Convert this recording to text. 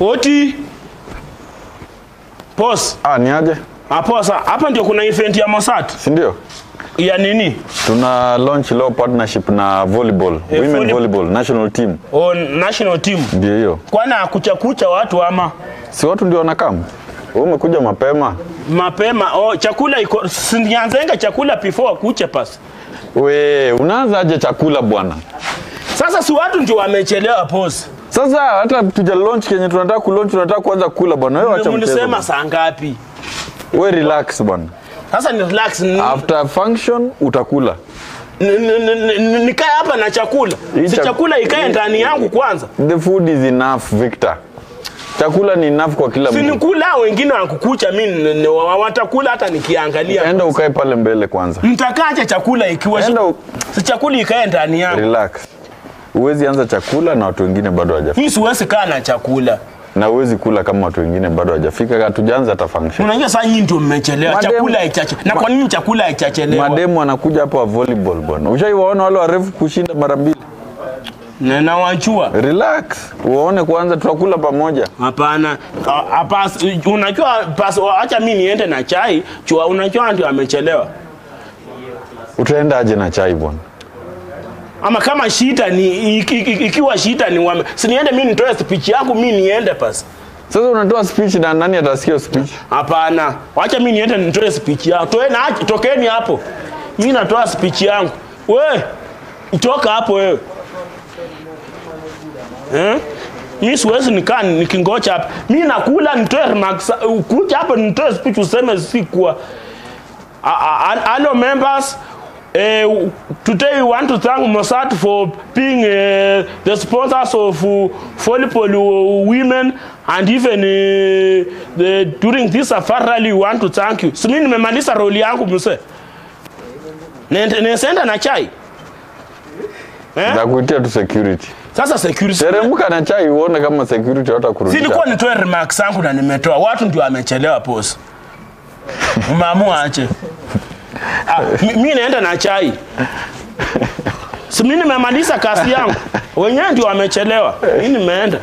Oti. Pos. Ah, ni aje? Ah, posa. Hapa ndio kuna event ya mosat Si ndio? Ya nini? Tuna launch leo partnership na volleyball, Eh, women volley- volleyball national team. Oh, national team. Ndio hiyo. Kwana kucha kucha watu ama Si watu ndio wanakam? Wewe umekuja mapema. mapema. Oh, chakula iko sinianzenga chakula before kuche pas. We, unaanza aje chakula bwana? Sasa si watu ndio wamechelewa pos. Sasa hata tuja launch kenye tunataka ku launch tunataka kuanza kula bwana. Wewe acha mchezo. Unasema saa ngapi? Wewe relax bwana. Sasa ni relax. After function utakula. ni- ni- ni- ni- Nikae hapa na chakula. Si chak- chakula ikae ndani yangu kwanza. The food is enough, Victor. Chakula ni enough kwa kila Si mtu. nikula wengine wakukucha mimi watakula hata nikiangalia. Enda ukae pale mbele kwanza. Mtakacha chakula ikiwa Enda si chakula ikae ndani yangu. relax. Huwezi anza chakula na watu wengine bado hawajafika. Mimi siwezi kaa na chakula. Na huwezi kula kama watu wengine bado hawajafika. Hatujaanza hata function. Unajua saa nyinyi ndio mmechelewa. Chakula haichache. Na kwa nini chakula haichachelewa? Mademu anakuja hapa wa volleyball bwana. Ushaiwaona wale warefu kushinda mara mbili? Na nawajua. Relax. Uone kwanza tutakula pamoja. Hapana. Hapa unajua pas acha mimi niende na chai. Chua unajua ndio amechelewa. Utaenda aje na chai bwana? Ama kama shita ni iki- iki- ikiwa shita ni wame, si niende mimi nitoe speech yangu mimi niende basi Sasa unatoa speech na nani atasikia speech? Hapana. Wacha mimi niende nitoe speech yangu. Toe na tokeni hapo. Mimi natoa speech yangu. We, itoka hapo wewe. Eh? Mimi siwezi nikaa nikingoja hapa. Mimi nakula nitoe remarks. Kuja hapa nitoe speech useme sikuwa. Hello members. Uh, today we want to thank Mossad for being uh, the sponsors of uh, volleyball uh, women and even uh, the, during this safari rally we want to thank you. So mimi nimemaliza roli yangu mse. Nesenda na chai. Eh? Nakuitia tu security. Sasa security. Teremka na chai uone kama security Silikuwa watakurudisha. nitoe remarks zangu na nimetoa. Watu ndio wamechelewa pos. Umeamua ache. Ah, mi- naenda na chai. Si mi nimemaliza kazi yangu. Wenyewe ndio wamechelewa. mi nimeenda.